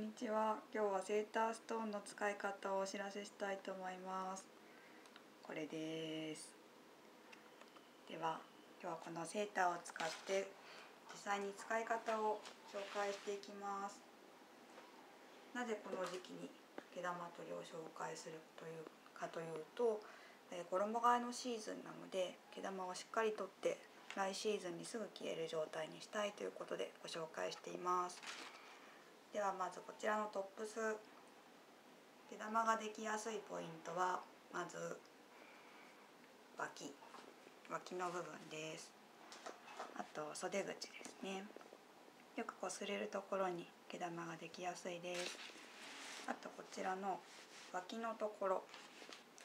んにちは。今日はセーターストーンの使い方をお知らせしたいと思います。これです。では今日はこのセーターを使って実際に使い方を紹介していきます。なぜこの時期に毛玉取りを紹介するというかというと衣替えのシーズンなので毛玉をしっかり取って来シーズンにすぐ着れる状態にしたいということでご紹介しています。ではまずこちらのトップス。毛玉ができやすいポイントはまず脇。脇の部分です。あと袖口ですね。よく擦れるところに毛玉ができやすいです。あとこちらの脇のところ。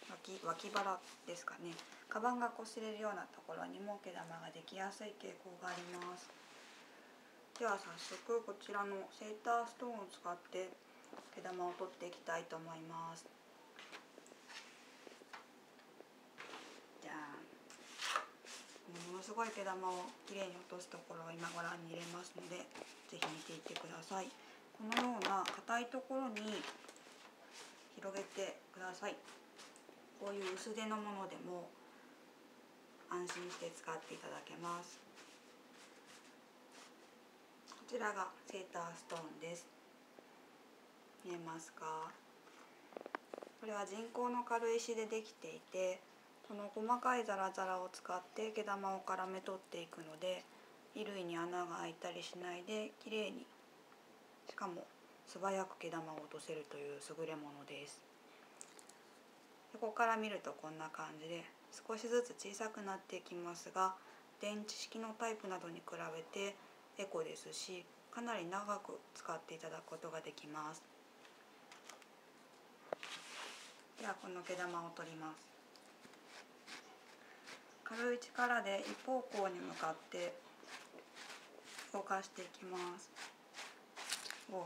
脇脇腹ですかね。カバンが擦れるようなところにも毛玉ができやすい傾向があります。では早速こちらのセーターストーンを使って毛玉を取っていきたいと思います。じゃあものすごい毛玉をきれいに落とすところを今ご覧に入れますので是非見ていってください。このような硬いところに広げてください。こういう薄手のものでも安心して使っていただけます。ちらがセーターストーンです。見えますか？これは人工の軽石でできていてこの細かいザラザラを使って毛玉を絡め取っていくので衣類に穴が開いたりしないで綺麗にしかも素早く毛玉を落とせるという優れものです。横から見るとこんな感じで少しずつ小さくなっていきますが電池式のタイプなどに比べてエコですしかなり長く使っていただくことができます。ではこの毛玉を取ります。軽い力で一方向に向かって動かしていきます。お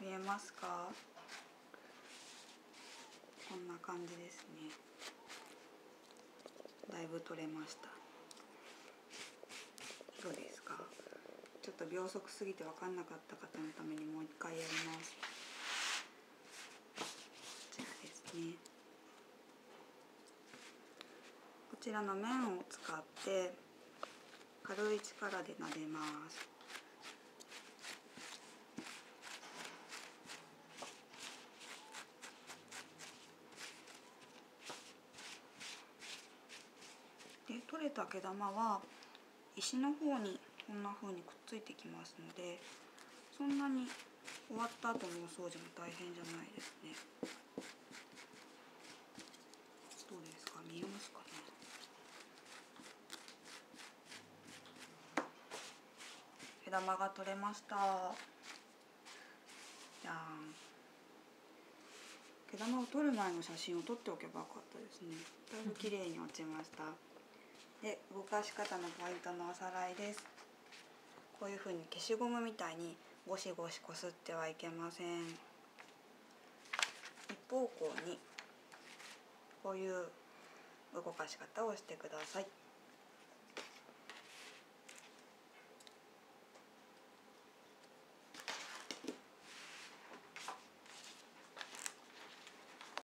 見えますか？こんな感じですね。だいぶ取れました。どうですか。ちょっと秒速すぎて分かんなかった方のためにもう一回やります。こちらですね。こちらの面を使って軽い力で撫でます。で取れた毛玉は石の方にこんな風にくっついてきますのでそんなに終わった後のお掃除も大変じゃないですね。どうですか？見えますかね？毛玉が取れました。じゃん。毛玉を取る前の写真を撮っておけばよかったですね。だいぶ綺麗に落ちました。で動かし方のポイントのおさらいです。こういう風に消しゴムみたいにゴシゴシこすってはいけません。一方向にこういう動かし方をしてください。